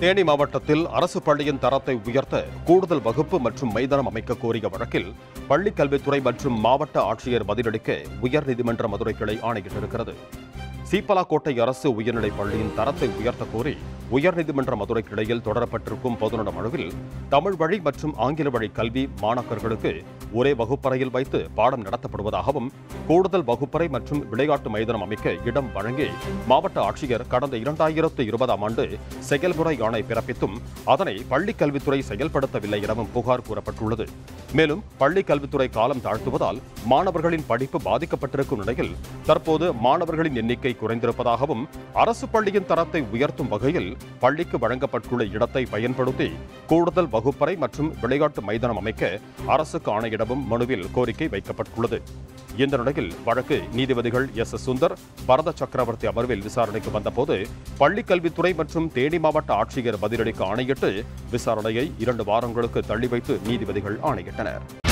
தேனி மாவட்டத்தில் அரசு பள்ளியின் தரத்தை உயர்த்த கூடுதல் வகுப்பு மற்றும் மைதானம் அமைக்க கோரிய வழக்கில் பள்ளிக் கல்வித்துறை மற்றும் மாவட்ட ஆட்சியர் பதிலளிக்க உயர்நீதிமன்ற மதுரை கிளை ஆணையிட்டிருக்கிறது. சீப்பலாக்கோட்டை அரசு உயர்நிலைப் பள்ளியின் தரத்தை உயர்த்த கோரி உயர்நீதிமன்ற மதுரை கிளையில் தொடரப்பட்டிருக்கும் பொதுநல மனுவில் தமிழ் வழி மற்றும் ஆங்கில வழி கல்வி மாணாக்கர்களுக்கு ஒரே வகுப்பறையில் வைத்து பாடம் நடத்தப்படுவதாகவும் கூடுதல் வகுப்பறை மற்றும் விளையாட்டு மைதானம் அமைக்க இடம் வழங்கி மாவட்ட ஆட்சியர் கடந்த இரண்டாயிரத்து இருபதாம் ஆண்டு செயல்முறை ஆணை பிறப்பித்தும் அதனை பள்ளிக் கல்வித்துறை செயல்படுத்தவில்லை எனவும் புகார் கூறப்பட்டுள்ளது. மேலும் பள்ளி கல்வித்துறை காலம் தாழ்த்துவதால் மாணவர்களின் படிப்பு பாதிக்கப்பட்டிருக்கும் நிலையில் தற்போது மாணவர்களின் எண்ணிக்கை குறைந்திருப்பதாகவும் அரசு பள்ளியின் தரத்தை உயர்த்தும் வகையில் பள்ளிக்கு வழங்கப்பட்டுள்ள இடத்தை பயன்படுத்தி கூடுதல் வகுப்பறை மற்றும் விளையாட்டு மைதானம் அமைக்க அரசுக்கு ஆணையிடவும் மனுவில் கோரிக்கை வைக்கப்பட்டுள்ளது. இந்த நிலையில் வழக்கு நீதிபதிகள் எஸ். எஸ். சுந்தர் பரத சக்கரவர்த்தி அமர்வில் விசாரணைக்கு வந்தபோது பள்ளிக் கல்வித்துறை மற்றும் தேனி மாவட்ட ஆட்சியர் பதிலளிக்க ஆணையிட்டு விசாரணையை இரண்டு வாரங்களுக்கு தள்ளி வைத்து நீதிபதிகள் ஆணையிட்டனர். galera.